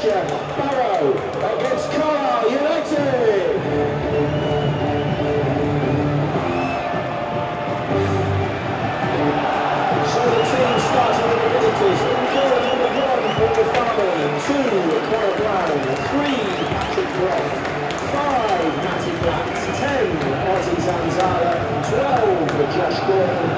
Alastair Barrow against Carlisle United. So the team starting with the visitors. Including number one, Paul Farman. Two, Connor Brown. Three, Patrick Roth. Five, Matty Black. Ten, Ozzy Zanzala. Twelve, Josh Gordon.